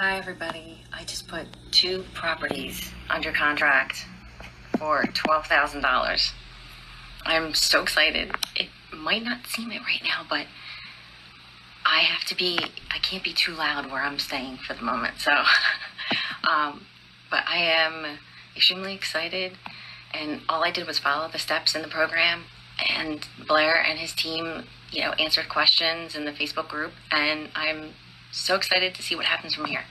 Hi, everybody. I just put two properties under contract for $12,000. I'm so excited. It might not seem it right now, but I have to be, I can't be too loud where I'm staying for the moment. So, um, but I am extremely excited. And all I did was follow the steps in the program. And Blair and his team, you know, answered questions in the Facebook group. And I'm so excited to see what happens from here.